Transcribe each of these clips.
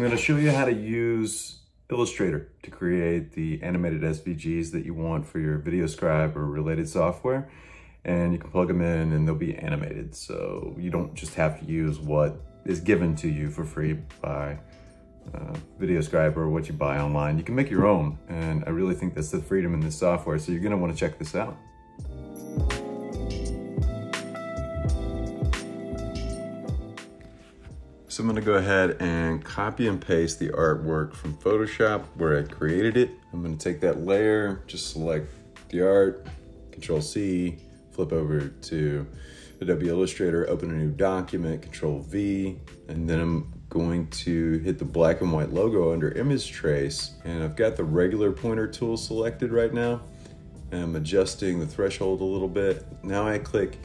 I'm gonna show you how to use Illustrator to create the animated SVGs that you want for your VideoScribe or related software. And you can plug them in and they'll be animated. So you don't just have to use what is given to you for free by uh, VideoScribe or what you buy online. You can make your own. And I really think that's the freedom in this software. So you're gonna wanna check this out. So I'm gonna go ahead and copy and paste the artwork from Photoshop where I created it. I'm gonna take that layer, just select the art, Control C, flip over to Adobe Illustrator, open a new document, Control V, and then I'm going to hit the black and white logo under image trace. And I've got the regular pointer tool selected right now. I'm adjusting the threshold a little bit. Now I click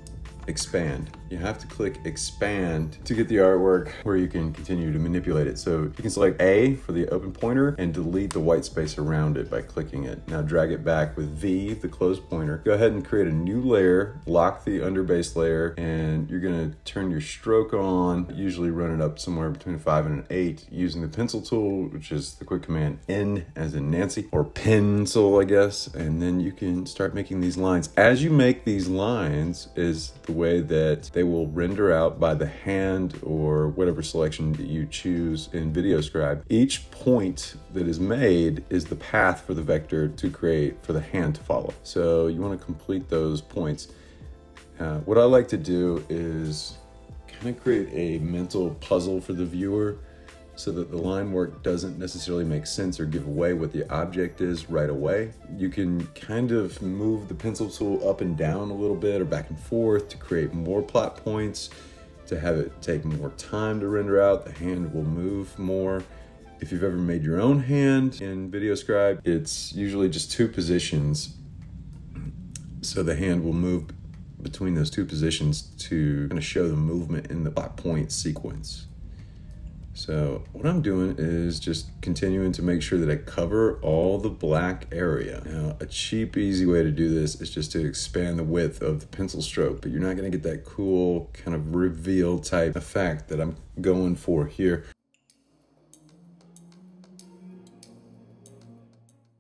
expand. You have to click expand to get the artwork where you can continue to manipulate it. So you can select A for the open pointer and delete the white space around it by clicking it. Now drag it back with V, the closed pointer. Go ahead and create a new layer, lock the underbase layer, and you're gonna turn your stroke on, usually run it up somewhere between a five and an eight using the pencil tool, which is the quick command N as in Nancy, or pencil, I guess. And then you can start making these lines. As you make these lines is the way that they will render out by the hand or whatever selection that you choose in VideoScribe. Each point that is made is the path for the vector to create for the hand to follow. So you want to complete those points. Uh, what I like to do is kind of create a mental puzzle for the viewer so that the line work doesn't necessarily make sense or give away what the object is right away. You can kind of move the pencil tool up and down a little bit or back and forth to create more plot points, to have it take more time to render out. The hand will move more. If you've ever made your own hand in VideoScribe, it's usually just two positions. So the hand will move between those two positions to kind of show the movement in the plot point sequence. So what I'm doing is just continuing to make sure that I cover all the black area. Now, a cheap, easy way to do this is just to expand the width of the pencil stroke, but you're not gonna get that cool kind of reveal type effect that I'm going for here.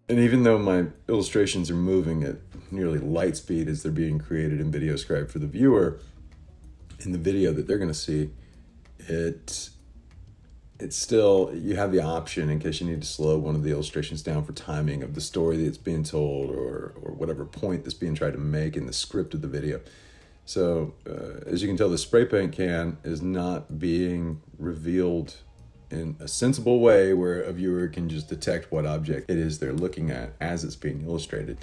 And even though my illustrations are moving at nearly light speed as they're being created in VideoScribe for the viewer, in the video that they're gonna see, it it's still you have the option in case you need to slow one of the illustrations down for timing of the story that's being told or or whatever point that's being tried to make in the script of the video. So uh, as you can tell the spray paint can is not being revealed in a sensible way where a viewer can just detect what object it is they're looking at as it's being illustrated.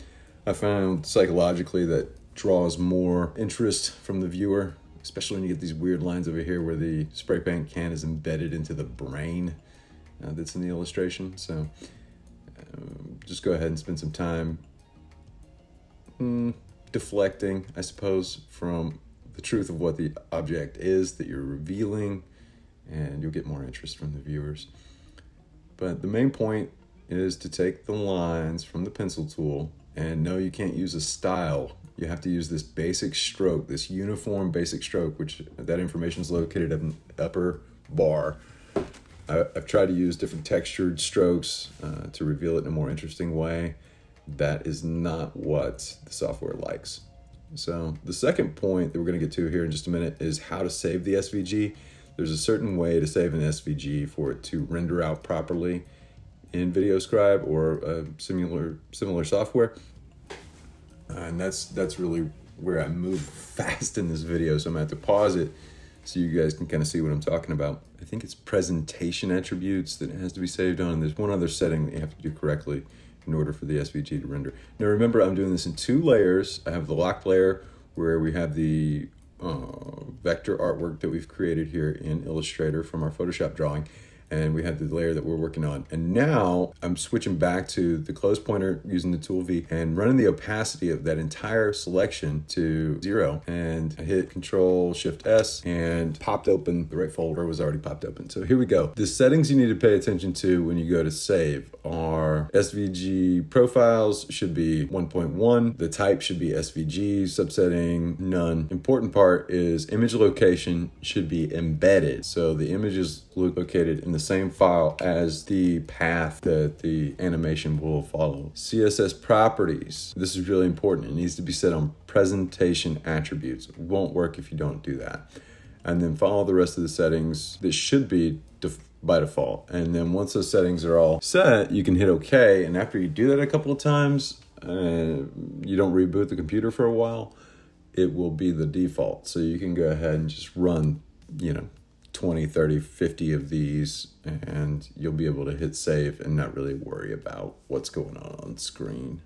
I found psychologically that draws more interest from the viewer especially when you get these weird lines over here where the spray paint can is embedded into the brain uh, that's in the illustration. So um, just go ahead and spend some time mm, deflecting, I suppose, from the truth of what the object is that you're revealing, and you'll get more interest from the viewers. But the main point is to take the lines from the pencil tool, and no, you can't use a style you have to use this basic stroke, this uniform basic stroke, which that information is located in the upper bar. I, have tried to use different textured strokes uh, to reveal it in a more interesting way. That is not what the software likes. So the second point that we're going to get to here in just a minute is how to save the SVG. There's a certain way to save an SVG for it to render out properly in VideoScribe or a similar similar software and that's that's really where I move fast in this video, so I'm gonna have to pause it so you guys can kind of see what I'm talking about. I think it's presentation attributes that has to be saved on, and there's one other setting that you have to do correctly in order for the SVG to render. Now remember, I'm doing this in two layers. I have the locked layer where we have the uh, vector artwork that we've created here in Illustrator from our Photoshop drawing and we have the layer that we're working on. And now I'm switching back to the close pointer using the tool V and running the opacity of that entire selection to zero. And I hit Control Shift S and popped open, the right folder was already popped open. So here we go. The settings you need to pay attention to when you go to save are SVG profiles should be 1.1. The type should be SVG, subsetting none. Important part is image location should be embedded. So the image is located in the same file as the path that the animation will follow. CSS properties. This is really important. It needs to be set on presentation attributes. It won't work if you don't do that. And then follow the rest of the settings. This should be def by default. And then once those settings are all set, you can hit OK. And after you do that a couple of times, uh, you don't reboot the computer for a while, it will be the default. So you can go ahead and just run, you know, 20, 30, 50 of these, and you'll be able to hit save and not really worry about what's going on on screen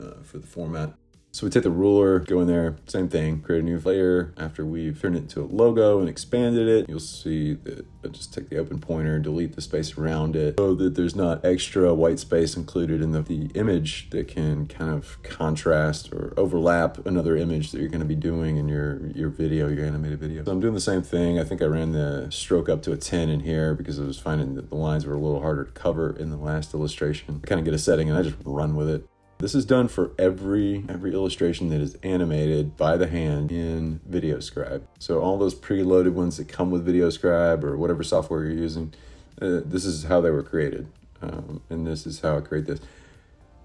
uh, for the format. So we take the ruler, go in there, same thing, create a new layer. After we've turned it into a logo and expanded it, you'll see that I just take the open pointer, delete the space around it, so that there's not extra white space included in the, the image that can kind of contrast or overlap another image that you're gonna be doing in your, your video, your animated video. So I'm doing the same thing. I think I ran the stroke up to a 10 in here because I was finding that the lines were a little harder to cover in the last illustration. I kind of get a setting and I just run with it. This is done for every every illustration that is animated by the hand in VideoScribe. So all those preloaded ones that come with VideoScribe or whatever software you're using, uh, this is how they were created. Um, and this is how I create this.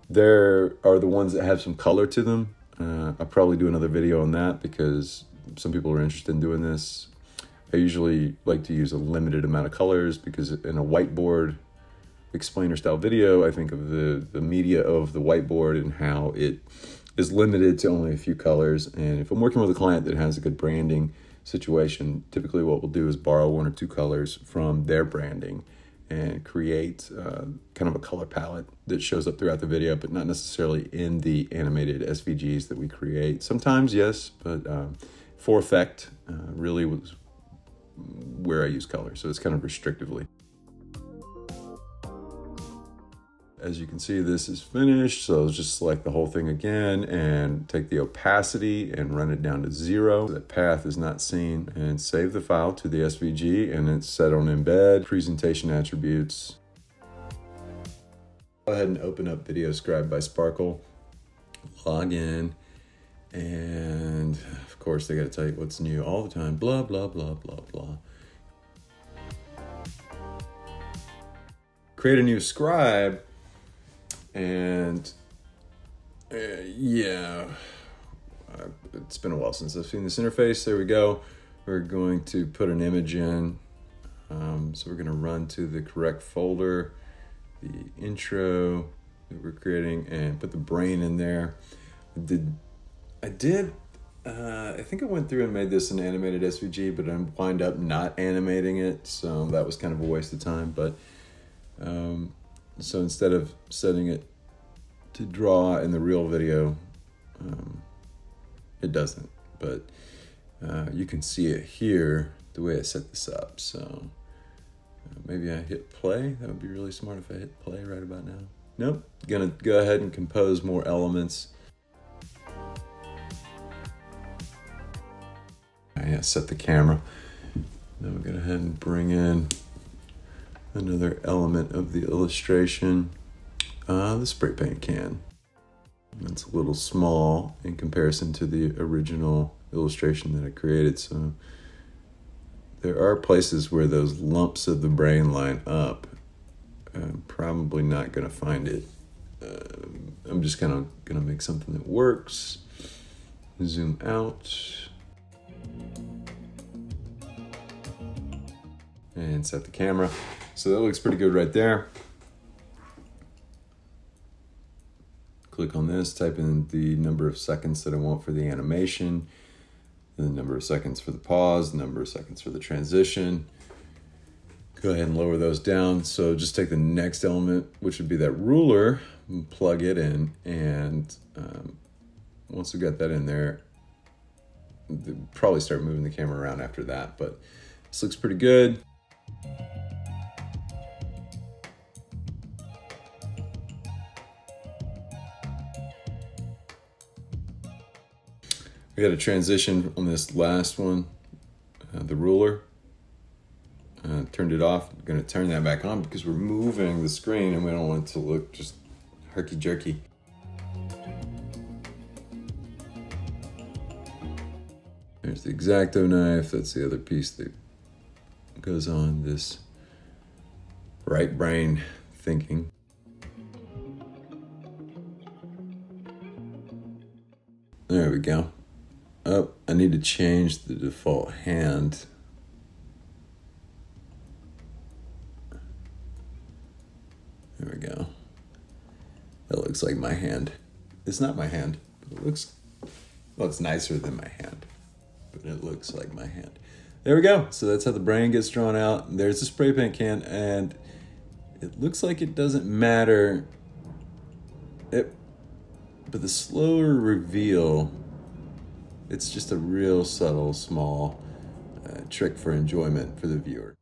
There are the ones that have some color to them. Uh, I'll probably do another video on that because some people are interested in doing this. I usually like to use a limited amount of colors because in a whiteboard explainer style video, I think of the, the media of the whiteboard and how it is limited to only a few colors. And if I'm working with a client that has a good branding situation, typically what we'll do is borrow one or two colors from their branding and create uh, kind of a color palette that shows up throughout the video, but not necessarily in the animated SVGs that we create. Sometimes, yes, but uh, for effect, uh, really was where I use color. So it's kind of restrictively. As you can see, this is finished. So just select the whole thing again and take the opacity and run it down to zero. That path is not seen and save the file to the SVG and it's set on embed, presentation attributes. Go ahead and open up VideoScribe by Sparkol, log in, and of course they got to tell you what's new all the time, blah, blah, blah, blah, blah. Create a new scribe and uh, yeah, uh, it's been a while since I've seen this interface. There we go. We're going to put an image in. Um, so we're going to run to the correct folder, the intro that we're creating, and put the brain in there. I did I did uh, I think I went through and made this an animated SVG, but I wind up not animating it, so that was kind of a waste of time. But um, so instead of setting it to draw in the real video, um, it doesn't. But uh, you can see it here, the way I set this up. So uh, maybe I hit play. That would be really smart if I hit play right about now. Nope, gonna go ahead and compose more elements. Yeah, set the camera. Now we're gonna go ahead and bring in another element of the illustration, uh, the spray paint can. It's a little small in comparison to the original illustration that I created, so there are places where those lumps of the brain line up. I'm probably not going to find it. Uh, I'm just kind of going to make something that works. Zoom out. And set the camera. So that looks pretty good right there. Click on this, type in the number of seconds that I want for the animation, the number of seconds for the pause, the number of seconds for the transition. Go ahead and lower those down. So just take the next element, which would be that ruler, plug it in. And um, once we got that in there, probably start moving the camera around after that. But this looks pretty good. We got a transition on this last one, uh, the ruler. Uh, turned it off. I'm going to turn that back on because we're moving the screen and we don't want it to look just herky jerky. There's the X-Acto knife. That's the other piece that goes on this right brain thinking. There we go. Oh, I need to change the default hand. There we go. That looks like my hand. It's not my hand, but it looks, well, it's nicer than my hand, but it looks like my hand. There we go. So that's how the brain gets drawn out. There's the spray paint can, and it looks like it doesn't matter. It, but the slower reveal, it's just a real subtle, small uh, trick for enjoyment for the viewer.